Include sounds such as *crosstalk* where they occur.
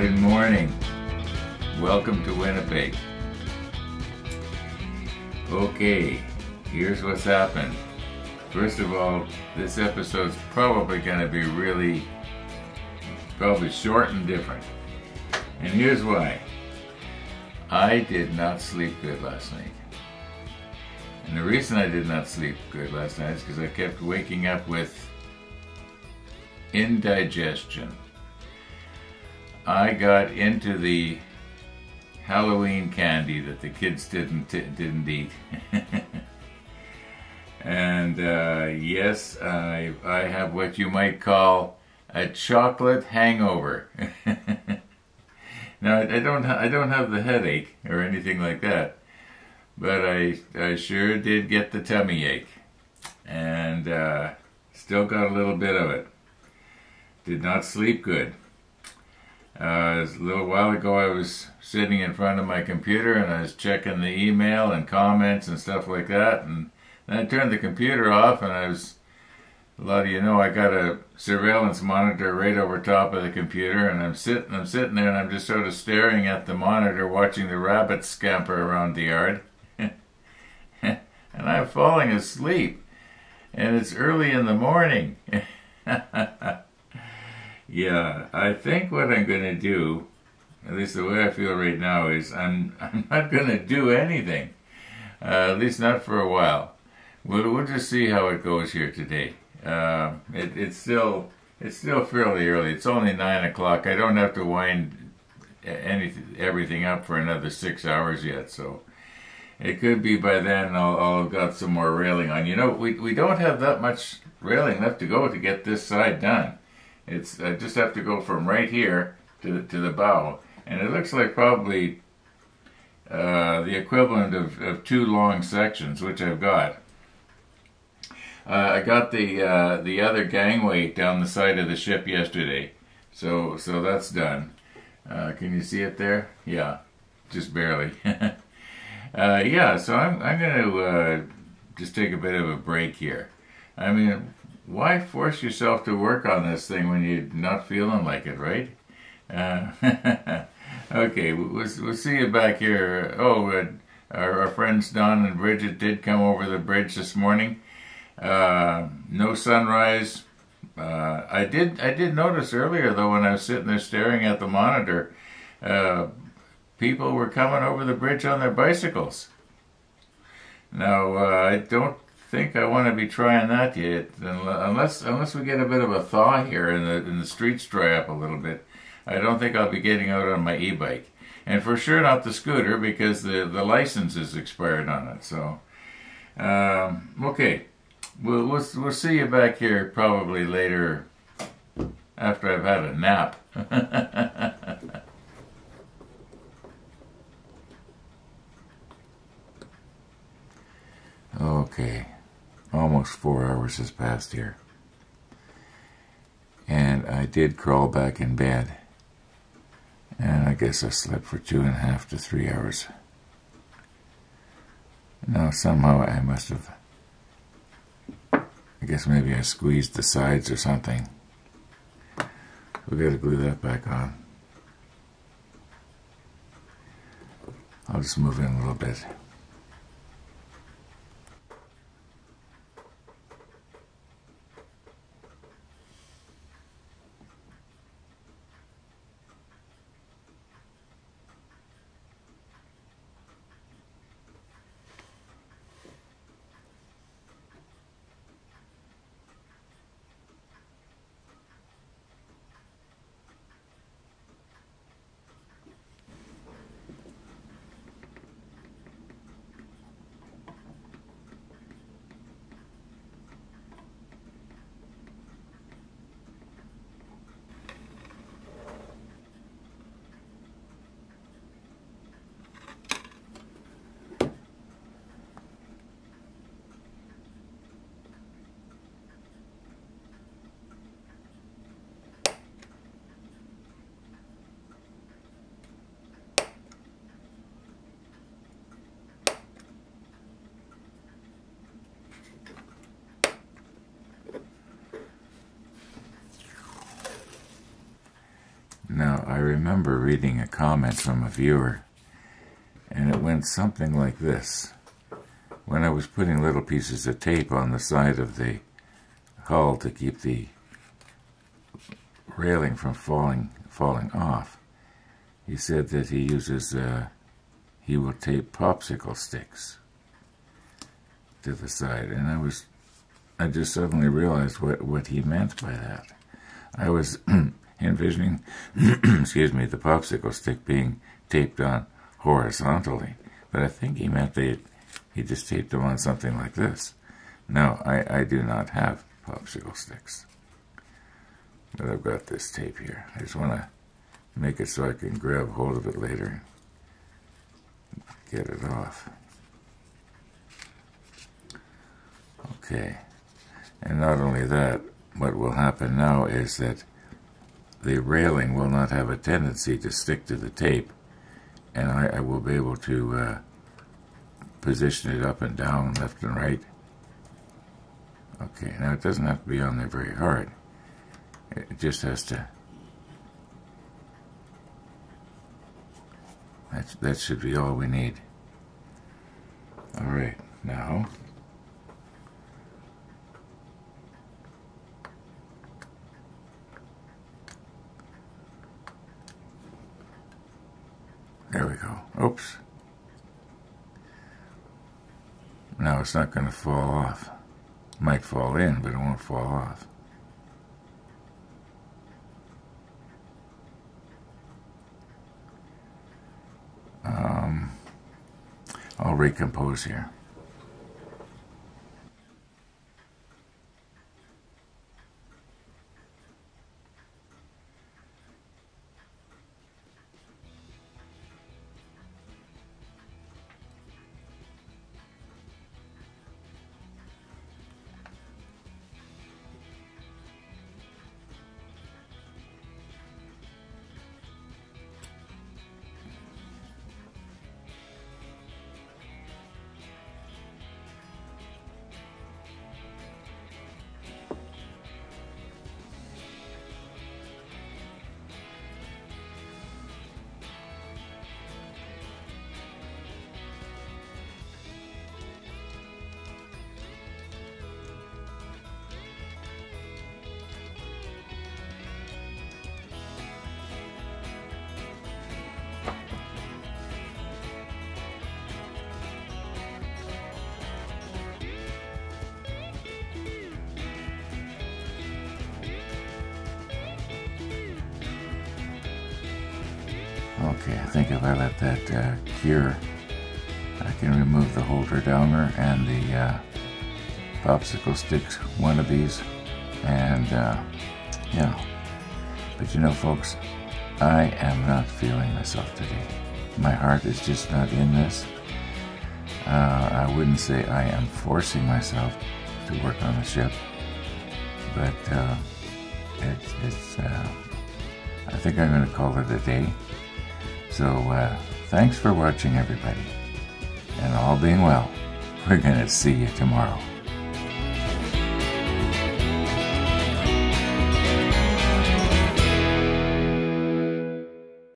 Good morning. Welcome to Winnipeg. Okay, here's what's happened. First of all, this episode's probably going to be really, probably short and different. And here's why. I did not sleep good last night. And the reason I did not sleep good last night is because I kept waking up with indigestion. I got into the Halloween candy that the kids didn't didn't eat. *laughs* and uh, yes, I I have what you might call a chocolate hangover. *laughs* now I, I don't I don't have the headache or anything like that, but I I sure did get the tummy ache, and uh, still got a little bit of it. Did not sleep good. Uh, a little while ago, I was sitting in front of my computer and I was checking the email and comments and stuff like that. And then I turned the computer off and I was, a lot of you know, I got a surveillance monitor right over top of the computer and I'm sitting, I'm sitting there and I'm just sort of staring at the monitor, watching the rabbits scamper around the yard. *laughs* and I'm falling asleep. And it's early in the morning. *laughs* Yeah, I think what I'm going to do, at least the way I feel right now, is I'm *laughs* I'm not going to do anything, uh, at least not for a while. We'll we'll just see how it goes here today. Uh, it, it's still it's still fairly early. It's only nine o'clock. I don't have to wind anything everything up for another six hours yet, so. It could be by then I'll, I'll have got some more railing on. You know, we, we don't have that much railing left to go to get this side done. It's I just have to go from right here to the, to the bow, and it looks like probably uh, the equivalent of, of two long sections, which I've got. Uh, I got the uh, the other gangway down the side of the ship yesterday, so so that's done. Uh, can you see it there? Yeah, just barely. *laughs* Uh, yeah, so I'm I'm gonna uh, just take a bit of a break here. I mean, why force yourself to work on this thing when you're not feeling like it, right? Uh, *laughs* okay, we'll, we'll see you back here. Oh, uh, our, our, friends Don and Bridget did come over the bridge this morning. Uh, no sunrise. Uh, I did I did notice earlier though when I was sitting there staring at the monitor, uh, people were coming over the bridge on their bicycles. Now uh, I don't think I want to be trying that yet, unless unless we get a bit of a thaw here and the and the streets dry up a little bit. I don't think I'll be getting out on my e-bike, and for sure not the scooter because the the license is expired on it. So, um, okay, we'll, we'll we'll see you back here probably later after I've had a nap. *laughs* okay almost four hours has passed here. And I did crawl back in bed. And I guess I slept for two and a half to three hours. Now, somehow I must have. I guess maybe I squeezed the sides or something. We gotta glue that back on. I'll just move in a little bit. Remember reading a comment from a viewer, and it went something like this. When I was putting little pieces of tape on the side of the hull to keep the railing from falling falling off, he said that he uses uh, he will tape popsicle sticks to the side, and I was I just suddenly realized what what he meant by that. I was *clears throat* envisioning, *clears throat* excuse me, the popsicle stick being taped on horizontally, but I think he meant they he just taped them on something like this. No, I, I do not have popsicle sticks. But I've got this tape here. I just want to make it so I can grab hold of it later and get it off. Okay. And not only that, what will happen now is that the railing will not have a tendency to stick to the tape and I, I will be able to uh, position it up and down, left and right. Okay, now it doesn't have to be on there very hard. It just has to... That, that should be all we need. Alright, now... There we go. Oops. Now it's not going to fall off. It Might fall in, but it won't fall off. Um, I'll recompose here. Okay, I think if I let that uh, cure, I can remove the holder downer and the uh, popsicle sticks wannabes, and uh, yeah. But you know, folks, I am not feeling myself today. My heart is just not in this. Uh, I wouldn't say I am forcing myself to work on the ship, but uh, it's, it's uh, I think I'm going to call it a day. So uh, thanks for watching, everybody. And all being well, we're going to see you tomorrow.